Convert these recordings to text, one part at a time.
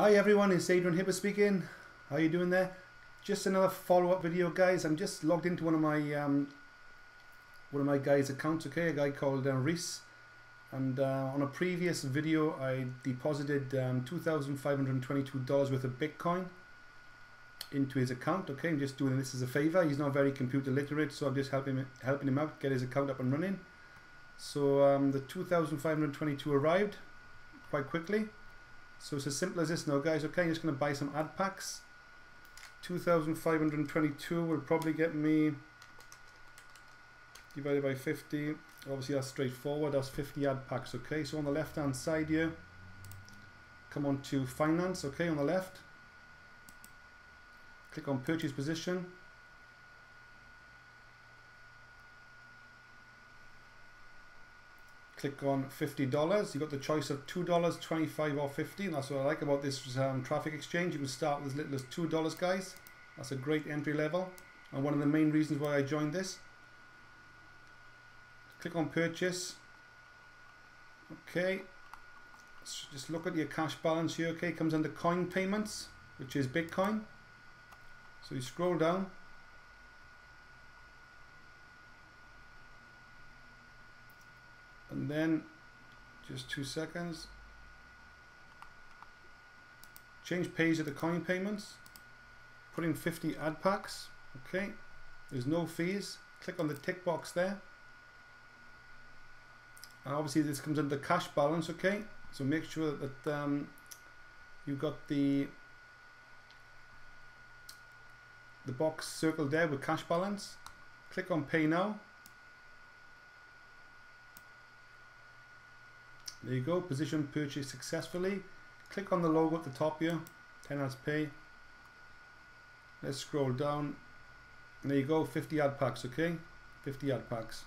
Hi everyone, it's Adrian Hibbert speaking. How you doing there? Just another follow-up video, guys. I'm just logged into one of my um, one of my guys' accounts. Okay, a guy called uh, Reese, and uh, on a previous video, I deposited um, two thousand five hundred twenty-two dollars worth of Bitcoin into his account. Okay, I'm just doing this as a favor. He's not very computer literate, so I'm just helping helping him out get his account up and running. So um, the two thousand five hundred twenty-two arrived quite quickly. So it's as simple as this now guys, okay, I'm just going to buy some ad packs. 2,522 will probably get me divided by 50. Obviously that's straightforward, that's 50 ad packs, okay. So on the left hand side here, come on to finance, okay, on the left. Click on purchase position. Click on $50 You've got the choice of $2 25, or 50 and that's what I like about this um, traffic exchange. You can start with as little as $2 guys. That's a great entry level. And one of the main reasons why I joined this click on purchase. Okay. Just look at your cash balance here okay? Comes under coin payments which is Bitcoin. So you scroll down then just two seconds. Change page of the coin payments. Put in 50 ad packs. Okay. There's no fees. Click on the tick box there. And obviously this comes under cash balance. Okay. So make sure that um, you got the the box circled there with cash balance. Click on pay now There you go, position purchase successfully. Click on the logo at the top here, 10 ads pay. Let's scroll down. There you go, 50 ad packs, okay? 50 ad packs.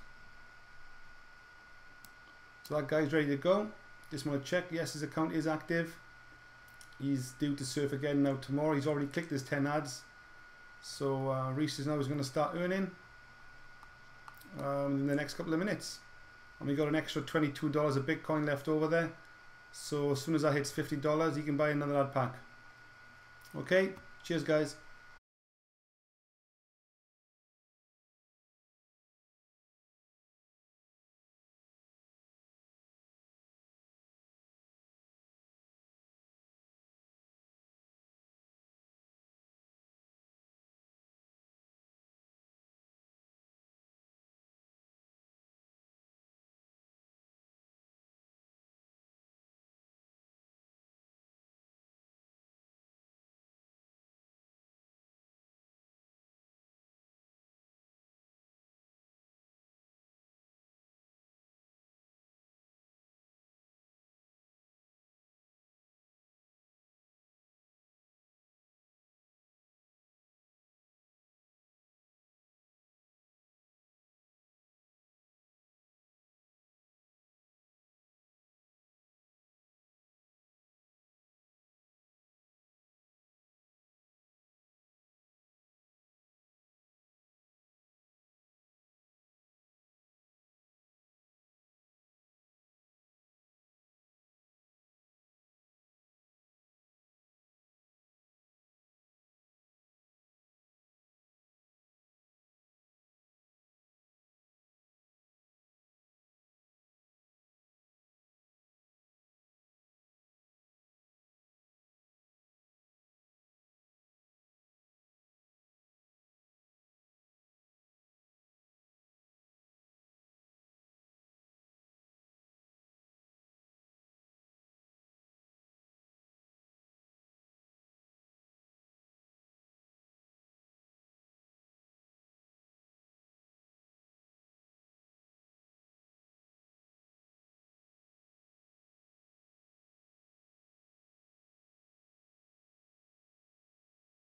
So that guy's ready to go. Just want to check, yes, his account is active. He's due to surf again now tomorrow. He's already clicked his 10 ads. So uh, Reese is now going to start earning um, in the next couple of minutes and we got an extra $22 of Bitcoin left over there. So as soon as that hits $50, you can buy another ad pack. Okay, cheers guys.